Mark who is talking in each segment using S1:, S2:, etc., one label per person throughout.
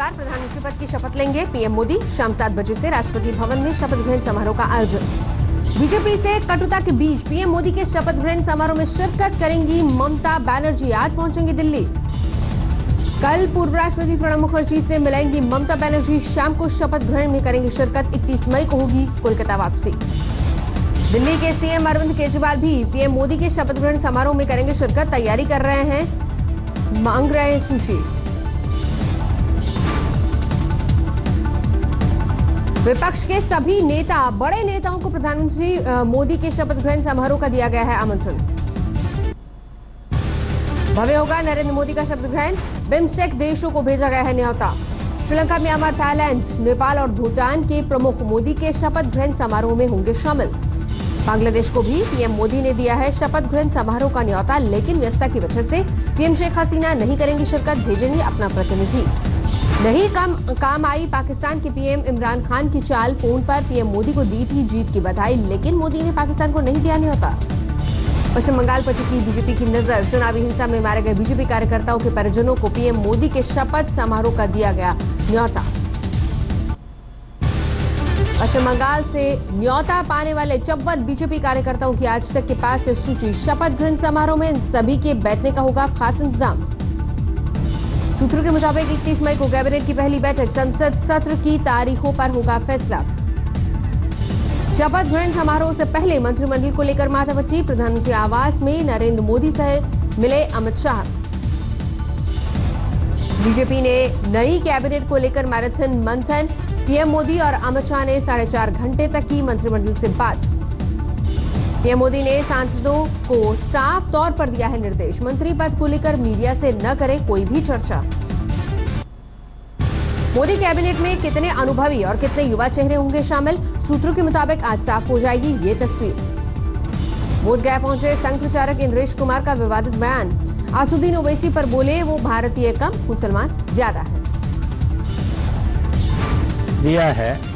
S1: बार प्रधानमंत्री पद की शपथ लेंगे। पीएम मोदी शाम सात बजे से राष्ट्रपति भवन में शपथ ग्रहण समारोह का आयोजन। बीजेपी से कटुता के बीच पीएम मोदी के शपथ ग्रहण समारोह में शिरकत करेंगी ममता बैनर्जी। आज पहुंचेंगी दिल्ली। कल पूर्व राष्ट्रपति प्रणब मुखर्जी से मिलेंगी ममता बनर्जी। शाम को शपथ ग्रहण में करेंगी शिरकत। 31 मई को होगी कोलकाता वापसी। दिल्ली के सीएम अरविंद केजरीवाल भी पीएम मोदी के शपथ ग्रहण समारोह में करेंगे शिरकत। तैयारी कर रहे हैं। मांग रहे हैं सुशी। विपक्ष के सभी नेता, बड़े नेताओं को प्रधानमंत्री मोदी के शपथ ग्रहण समारोह का दिया गया है आमंत्रण। भव्य होगा नरेंद्र मोदी का शपथ ग्रहण। बिम्स्टेक देशों को भेजा गया है न्योता। श्रीलंका, म्यांमार, थाईलैंड, नेपाल और भूटान के प्रमुख मोदी के शपथ ग्रहण समारोह में होंगे शामिल। बांग्लादेश को भी पीएम मोदी ने दिया है शपथ ग्रहण समारोह का न्योता, लेकिन व्यस्तता की वजह से पीएम शेख हसीना नहीं करेंगी शिरकत, भेजेंगी अपना प्रतिनिधि। नहीं, कम, काम आई। पाकिस्तान के पीएम इमरान खान की चाल फ़ोन पर पीएम मोदी को दी थी जीत की बधाई, लेकिन मोदी ने पाकिस्तान को नहीं दिया न्योता। पश्चिम बंगाल पर चुकी बीजेपी की नज़र, चुनावी हिंसा में मारे गए बीजेपी कार्यकर्ताओं के परिजनों को पीएम मोदी के शपथ समारोह का दिया गया न्योता। पश्चिम बंगाल से न्योता पाने वाले चौवन बीजेपी कार्यकर्ताओं की आज तक के पास से सूची शपथ ग्रहण समारोह में इन सभी के बैठने का होगा खास इंतज़ाम। सूत्रों के मुताबिक 31 मई को कैबिनेट की पहली बैठक संसद सत्र की तारीखों पर होगा फैसला। शपथ ग्रहण समारोह से पहले मंत्रिमंडल को लेकर माथापच्ची प्रधानमंत्री आवास में नरेंद्र मोदी सहित मिले अमित शाह। बीजेपी ने नई कैबिनेट को लेकर मैराथन मंथन, पीएम मोदी और अमित शाह ने साढ़े चार घंटे तक की मंत्रिमंडल से बात। पीएम मोदी ने सांसदों को साफ़ तौर पर दिया है निर्देश। मंत्री पद को लेकर मीडिया से न करे कोई भी चर्चा। मोदी कैबिनेट में कितने अनुभवी और कितने युवा चेहरे होंगे शामिल? सूत्रों के मुताबिक आज साफ़ हो जाएगी ये तस्वीर। बोधगया पहुँचे संघ प्रचारक इंद्रेश कुमार का विवादित बयान। आसुद्दीन ओवैसी पर बोले, वो भारतीय कम, मुसलमान ज़्यादा है।
S2: दिया है।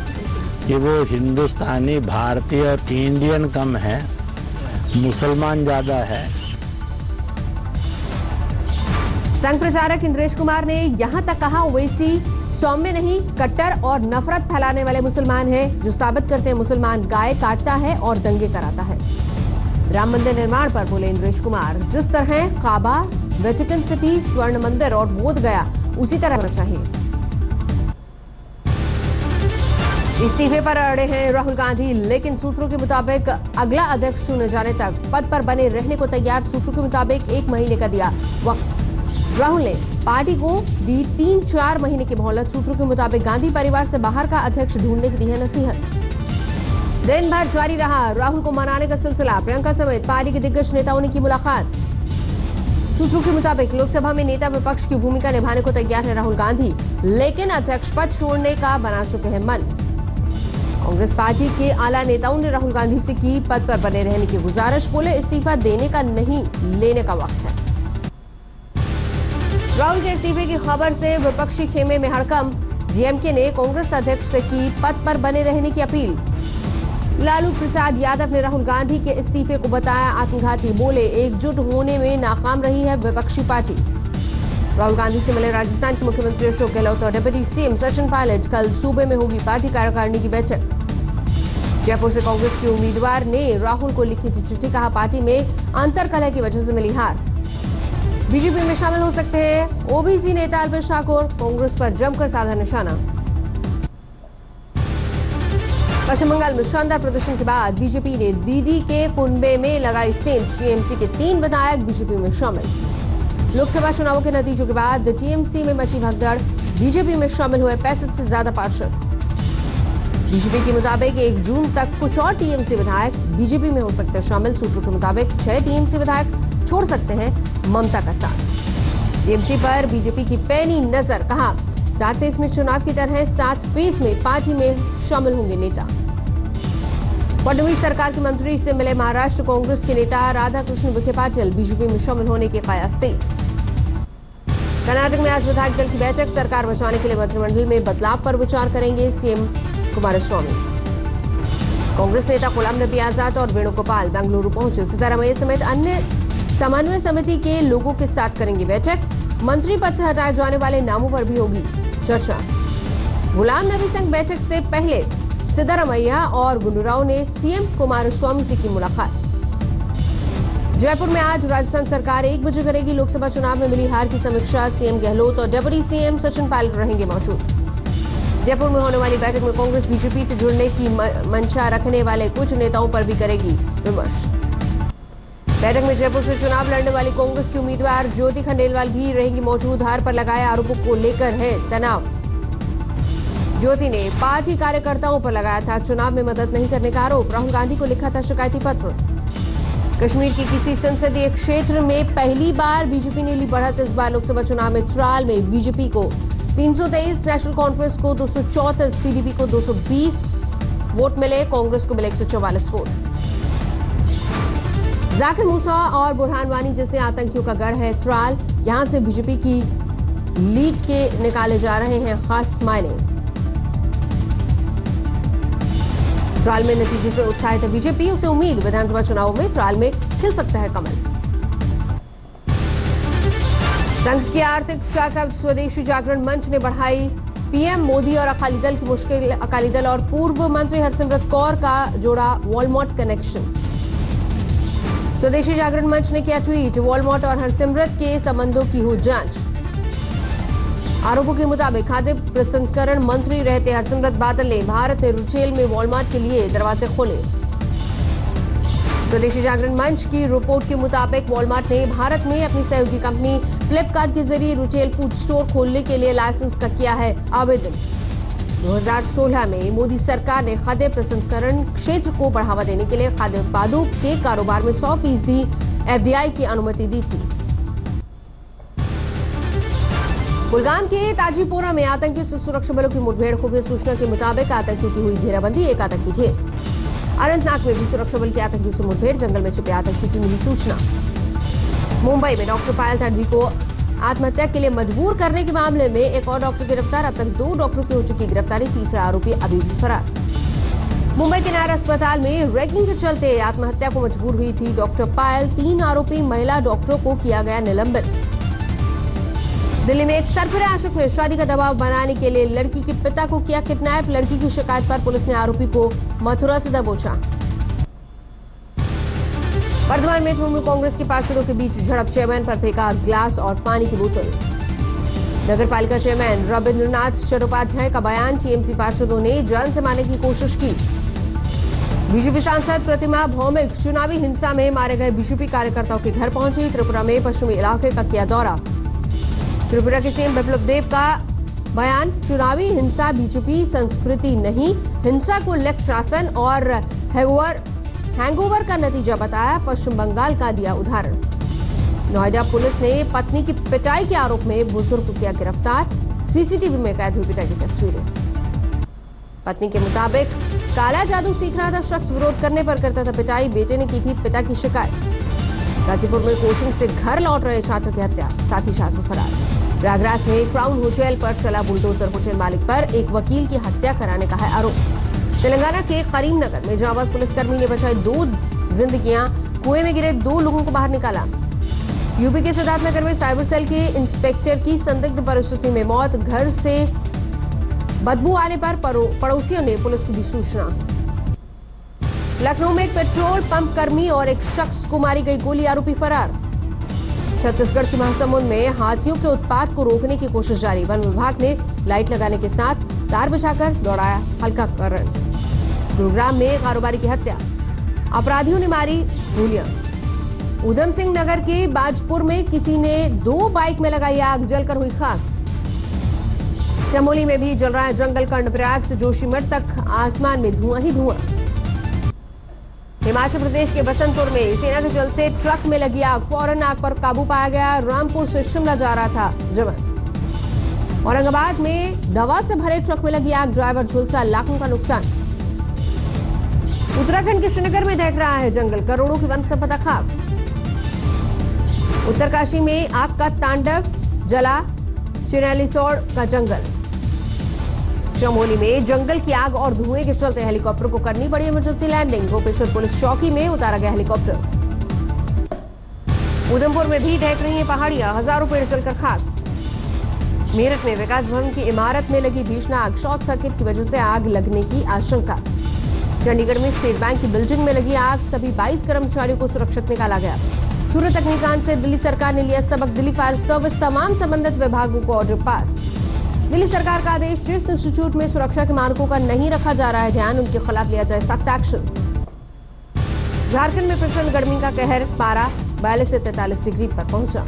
S2: कि वो हिंदुस्तानी, भारतीय और इंडियन कम है, मुसलमान ज़्यादा है।
S1: संघ प्रचारक इंद्रेश कुमार ने यहाँ तक कहा, ओवैसी सौम्य नहीं, कट्टर और नफरत फैलाने वाले मुसलमान हैं, जो साबित करते हैं मुसलमान गाय काटता है और दंगे कराता है। राम मंदिर निर्माण पर बोले इंद्रेश कुमार, जिस तरह काबा, वेटिकन सिटी स्वर्ण मंदिर और बोध गया उसी तरह होना चाहिए। इस्तीफे पर अड़े हैं राहुल गांधी, लेकिन सूत्रों के मुताबिक अगला अध्यक्ष चुने जाने तक पद पर बने रहने को तैयार सूत्रों के मुताबिक एक महीने का दिया वक्त। राहुल ने पार्टी को दी तीन चार महीने की मोहलत। सूत्रों के मुताबिक गांधी परिवार से बाहर का अध्यक्ष ढूँढने की दी है नसीहत। दिन भर जारी रहा राहुल को मनाने का सिलसिला। प्रियंका समेत पार्टी के दिग्गज नेताओं ने की मुलाकात। सूत्रों के मुताबिक लोकसभा में नेता विपक्ष की भूमिका निभाने को तैयार है राहुल गांधी, लेकिन अध्यक्ष पद छोड़ने का बना चुके हैं मन। कांग्रेस पार्टी के आला नेताओं ने राहुल गांधी से की पद पर बने रहने की गुजारिश, बोले इस्तीफा देने का नहीं, लेने का वक्त है। राहुल के इस्तीफे की खबर से विपक्षी खेमे में हड़कंप। डीएमके ने कांग्रेस अध्यक्ष से की पद पर बने रहने की अपील। लालू प्रसाद यादव ने राहुल गांधी के इस्तीफे को बताया, आत्मघाती, बोले, एकजुट होने में नाकाम रही है विपक्षी पार्टी। राहुल गांधी से मिले राजस्थान के मुख्यमंत्री अशोक गहलोत और डिप्टी सीएम सचिन पायलट कल सूबे में होगी पार्टी कार्यकारिणी की बैठक। जयपुर से कांग्रेस के उम्मीदवार ने राहुल को लिखी थी चिट्ठी, कहा, पार्टी में अंतर कलह की वजह से मिली हार। बीजेपी में शामिल हो सकते हैं ओबीसी नेता अल्पेश ठाकुर, कांग्रेस पर जमकर साधा निशाना। पश्चिम बंगाल में शानदार प्रदर्शन के बाद बीजेपी ने दीदी के कुनबे में लगाई सेंध टीएमसी के तीन विधायक बीजेपी में शामिल। लोकसभा चुनावों के नतीजों के बाद टीएमसी में मची भगदड़, बीजेपी में शामिल हुए पैंसठ से ज़्यादा पार्षद। बीजेपी के मुताबिक एक जून तक कुछ और टीएमसी विधायक बीजेपी में हो सकते हैं शामिल। सूत्रों के मुताबिक छह टीएमसी विधायक छोड़ सकते हैं ममता का साथ। टीएमसी पर बीजेपी की पैनी नज़र, कहा, सात फ़ेज़ में चुनाव की तरह सात फ़ेज़ में पार्टी में शामिल होंगे नेता। फडणवीस सरकार के मंत्री से मिले महाराष्ट्र कांग्रेस के नेता राधाकृष्ण विखे पाटिल बीजेपी में शामिल होने के कयास तेज। कर्नाटक में आज विधायक दल की बैठक, सरकार बचाने के लिए मंत्रिमंडल में बदलाव पर विचार करेंगे सीएम कुमारस्वामी। कांग्रेस नेता गुलाम नबी आज़ाद और वेणुगोपाल बेंगलुरु पहुँचे। सिद्धारामैया समेत अन्य समन्वय समिति के लोगों के साथ करेंगे बैठक। मंत्री पद से हटाए जाने वाले नामों पर भी होगी चर्चा। गुलाम नबी संघ बैठक से पहले सिद्धारमैया और गुंडूराव ने सीएम कुमारस्वामी से की मुलाकात। जयपुर में आज राजस्थान सरकार एक बजे करेगी लोकसभा चुनाव में मिली हार की समीक्षा, सीएम गहलोत और डेप्यूटी सीएम सचिन पायलट रहेंगे मौजूद। जयपुर में होने वाली बैठक में कांग्रेस, बीजेपी से जुड़ने की मंशा रखने वाले कुछ नेताओं पर भी करेगी विमर्श। बैठक में जयपुर से चुनाव लड़ने वाली कांग्रेस की उम्मीदवार ज्योति खंडेलवाल भी रहेंगी मौजूद। हार पर लगाए आरोपों को लेकर है तनाव। ज्योति ने पार्टी कार्यकर्ताओं पर लगाया था चुनाव में मदद नहीं करने का आरोप। राहुल गांधी को लिखा था शिकायती पत्र। कश्मीर के किसी संसदीय क्षेत्र में पहली बार बीजेपी ने ली बढ़त। इस बार लोकसभा चुनाव में त्राल में बीजेपी को 323 नेशनल कॉन्फ्रेंस को दो पीडीपी को 220 वोट मिले, कांग्रेस को मिले एक सौ चौवालीस वोट। जाकिर मूसा और बुरहान वानी जैसे आतंकियों का गढ़ है त्राल। यहाँ से बीजेपी की लीड के निकाले जा रहे हैं खास मायने। त्राल में नतीजे से उत्साहित है बीजेपी। उसे उम्मीद विधानसभा चुनाव में त्राल में खिल सकता है कमल। संघ की आर्थिक शाखा स्वदेशी जागरण मंच ने बढ़ाई पीएम मोदी और अकाली दल की मुश्किल। अकाली दल और पूर्व मंत्री हरसिमरत कौर का जोड़ा वॉलमार्ट कनेक्शन। स्वदेशी जागरण मंच ने किया ट्वीट। वॉलमार्ट और हरसिमरत के संबंधों की हो जाँच। आरोपों के मुताबिक खाद्य प्रसंस्करण मंत्री रहते हरसिमरत बादल ने भारत में रुचेल में वॉलमार्ट के लिए दरवाजे खोले। स्वदेशी जागरण मंच की रिपोर्ट के मुताबिक वॉलमार्ट ने भारत में अपनी सहयोगी कंपनी फ्लिपकार्ट के ज़रिए रिटेल फ़ूड स्टोर खोलने के लिए लाइसेंस का किया है आवेदन। 2016 में मोदी सरकार ने खाद्य प्रसंस्करण क्षेत्र को बढ़ावा देने के लिए खाद्य उत्पादों के कारोबार में 100 फ़ीसदी एफडीआई की अनुमति दी थी। कुलगाम के ताजीपोरा में आतंकियों से सुरक्षा बलों की मुठभेड़ को खुफिया सूचना के मुताबिक आतंकियों की हुई घेराबंदी, एक आतंकी ढेर अनंतनाग में भी सुरक्षा बल के आतंकियों से मुठभेड़, जंगल में छिपे आतंकियों की मिली सूचना। मुंबई में डॉक्टर पायल तडवी को आत्महत्या के लिए मजबूर करने के मामले में एक और डॉक्टर गिरफ़्तार, अब तक दो डॉक्टरों की हो चुकी गिरफ्तारी, तीसरा आरोपी अभी भी फरार। मुंबई के नायर अस्पताल में रैगिंग के चलते आत्महत्या को मजबूर हुई थी डॉक्टर पायल, तीन आरोपी महिला डॉक्टरों को किया गया निलंबित। दिल्ली में एक सरफरा आशिक ने शादी का दबाव बनाने के लिए लड़की के पिता को किया किडनैप। लड़की की शिकायत पर पुलिस ने आरोपी को मथुरा से दबोचा। वर्धमान में तृणमूल कांग्रेस के पार्षदों के बीच झड़प। चेयरमैन पर फेंका ग्लास और पानी की बोतल। नगर पालिका चेयरमैन रविन्द्रनाथ चट्टोपाध्याय का बयान, टीएमसी पार्षदों ने जान से मारने की कोशिश की। बीजेपी सांसद प्रतिमा भौमिक चुनावी हिंसा में मारे गए बीजेपी कार्यकर्ताओं के घर पहुँची। त्रिपुरा में पश्चिमी इलाके का किया दौरा। त्रिपुरा के सीएम विप्लव देव का बयान, चुनावी हिंसा बीजेपी संस्कृति नहीं। हिंसा को लेफ़्ट शासन और हैंगओवर हैंगओवर का नतीजा बताया, पश्चिम बंगाल का दिया उदाहरण। नोएडा पुलिस ने पत्नी की पिटाई के आरोप में बुज़ुर्ग को किया गिरफ़्तार। सीसीटीवी में कैद हुई पिटाई की तस्वीरें। पत्नी के मुताबिक, काला जादू सीख रहा था, शख्स विरोध करने पर करता था पिटाई, बेटे ने की थी पिता की शिकायत। गाजीपुर में कोचिंग से घर लौट रहे छात्र की हत्या साथ ही छात्र फरार। प्रयागराज में क्राउन होटल पर चला बुलडोजर होटल मालिक पर एक वकील की हत्या कराने का है आरोप। तेलंगाना के करीमनगर में जाबाज पुलिसकर्मी ने बचाई दो जिंदगियाँ, कुएँ में गिरे दो लोगों को बाहर निकाला। यूपी के सिद्धार्थनगर में साइबर सेल के इंस्पेक्टर की संदिग्ध परिस्थिति में मौत, घर से बदबू आने पर पड़ोसियों ने पुलिस को दी सूचना। लखनऊ में एक पेट्रोल पंप कर्मी और एक शख्स को मारी गई गोली, आरोपी फरार। छत्तीसगढ़ के महासमुंद में हाथियों के उत्पाद को रोकने की कोशिश जारी। वन विभाग ने लाइट लगाने के साथ तार बिछाकर दौड़ाया हल्का करण गुरुग्राम में कारोबारी की हत्या। अपराधियों ने मारी गोलियाँ। उधम सिंह नगर के बाजपुर में किसी ने दो बाइक में लगाई आग, जलकर हुई खाक। चमोली में भी जल रहा है जंगल, कर्णप्रयाग से जोशीमठ तक आसमान में धुआँ ही धुआँ। हिमाचल प्रदेश के बसंतपुर में सेना के चलते ट्रक में लगी आग, फ़ौरन आग पर काबू पाया गया। रामपुर से शिमला जा रहा था जवान। औरंगाबाद में दवा से भरे ट्रक में लगी आग, ड्राइवर झुलसा, लाखों का नुकसान। उत्तराखंड के श्रीनगर में देख रहा है जंगल, करोड़ों की वन संपदा खाक। उत्तरकाशी में आग का तांडव, जला चिरैलीसोड़ का जंगल। चमोली में जंगल की आग और धुएँ के चलते हेलीकॉप्टर को करनी पड़ी इमरजेंसी लैंडिंग गोपेश्वर पुलिस चौकी में उतारा गया हेलीकॉप्टर। उधमपुर में भी ढहक रही है पहाड़ियाँ, हज़ारों पेड़ जलकर खाक। मेरठ में विकास भवन की इमारत में लगी भीषण आग शॉर्ट सर्किट की वजह से आग लगने की आशंका। चंडीगढ़ में स्टेट बैंक की बिल्डिंग में लगी आग, सभी 22 कर्मचारियों को सुरक्षित निकाला गया। सूरत अग्निकांड से दिल्ली सरकार ने लिया सबक, दिल्ली फायर सर्विस, तमाम संबंधित विभागों को ऑर्डर पास। दिल्ली सरकार का आदेश जिस इंस्टीट्यूट में सुरक्षा के मानकों का नहीं रखा जा रहा है ध्यान, उनके खिलाफ लिया जाए सख्त एक्शन। झारखंड में प्रचंड गर्मी का कहर, पारा बयालीस से तैतालीस डिग्री पर पहुँचा।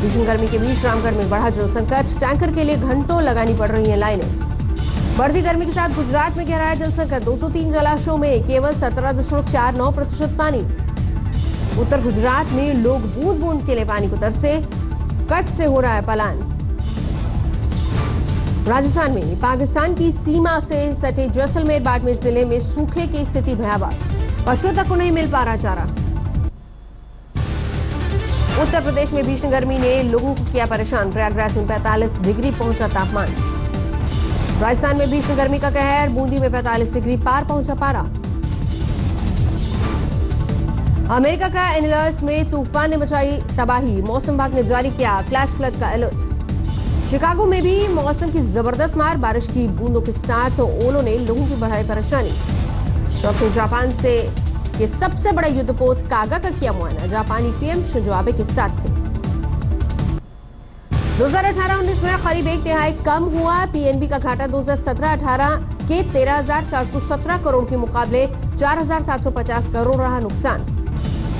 S1: भीषण गर्मी के बीच रामगढ़ में बढ़ा जल संकट टैंकर के लिए घंटों लगानी पड़ रही है लाइनें। बढ़ती गर्मी के साथ गुजरात में गहराया जल संकट 203 जलाशयों में केवल सत्रह दशमलव चार नौ प्रतिशत पानी। उत्तर गुजरात में लोग बूंद बूंद के लिए पानी को तरसे, कच्छ से हो रहा है पलायन। राजस्थान में पाकिस्तान की सीमा से सटे जैसलमेर बाड़मेर ज़िले में सूखे की स्थिति भयावह। पशुओं तक को नहीं मिल पा रहा चारा। उत्तर प्रदेश में भीषण गर्मी ने लोगों को किया परेशान। प्रयागराज में 45 डिग्री पहुँचा तापमान। राजस्थान में भीषण गर्मी का कहर, बूंदी में 45 डिग्री पार पहुँचा पारा। अमेरिका का एनिलर्स में तूफ़ान ने मचाई तबाही। मौसम विभाग ने जारी किया फ्लैश फ्लड का अलर्ट। शिकागो में भी मौसम की ज़बरदस्त मार बारिश की बूंदों के साथ ओलों ने लोगों की बढ़ाई परेशानी। डॉक्टर जापान से ये सबसे बड़ा युद्धपोत कागा का किया मुआयना। जापानी पीएम शिंजो के साथ थे। 2018-19 में करीब एक तिहाई कम हुआ। पीएनबी का घाटा 2017-18 के 13,417 करोड़ के मुकाबले 4,750 करोड़ रहा नुकसान।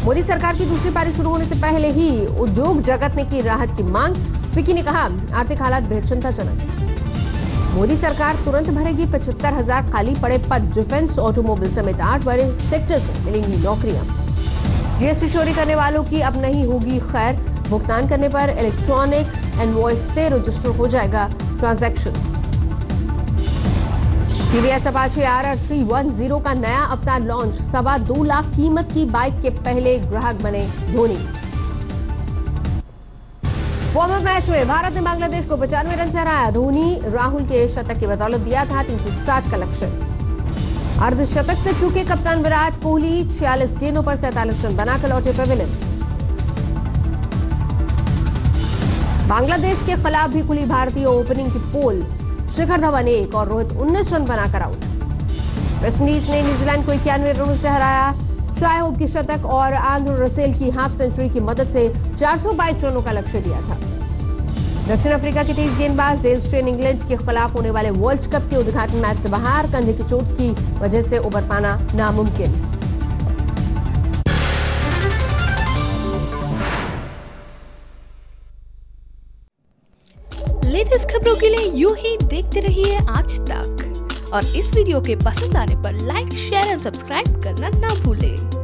S1: मोदी सरकार की दूसरी पारी शुरू होने से पहले ही उद्योग जगत ने की राहत की मांग फिकी ने कहा, आर्थिक हालात बेहद चिंताजनक। मोदी सरकार तुरंत भरेगी पचहत्तर हज़ार खाली पड़े पद। डिफेंस, ऑटोमोबाइल समेत आठ बड़े सेक्टर्स में मिलेंगी नौकरियाँ। जीएसटी चोरी करने वालों की अब नहीं होगी खैर। भुगतान करने पर इलेक्ट्रॉनिक एनवॉइस से रजिस्टर हो जाएगा transaction. TVS Apache R R three one zero का नया अवतार लॉन्च। सवा दो लाख कीमत की बाइक के पहले ग्राहक बने धोनी। वार्म मैच में भारत ने बांग्लादेश को पचानवे रन से हराया। धोनी, राहुल के शतक की बदौलत दिया था 360 का लक्ष्य। अर्धशतक से चूके कप्तान विराट कोहली छियालीस गेंदों पर सैंतालीस रन बनाकर लौटे पेविलियन। बांग्लादेश के खिलाफ भी खुली भारतीय ओपनिंग की पोल। शिखर धवन एक और रोहित 19 रन बनाकर आउट वेस्टइंडीज ने न्यूजीलैंड को इक्यानवे रनों से हराया। शाहब की शतक और आंध्र रसेल की हाफ़ सेंचुरी की मदद से 422 रनों का लक्ष्य दिया था। दक्षिण अफ्रीका के तेज गेंदबाज डेल स्ट्रेन इंग्लैंड के खिलाफ होने वाले वर्ल्ड कप के उद्घाटन मैच से बाहर कंधे की चोट की वजह से उबर पाना नामुमकिन।
S3: लेटेस्ट खबरों के लिए यू ही देखते रहिए आज तक। और इस वीडियो के पसंद आने पर लाइक शेयर एंड सब्सक्राइब करना ना भूलें।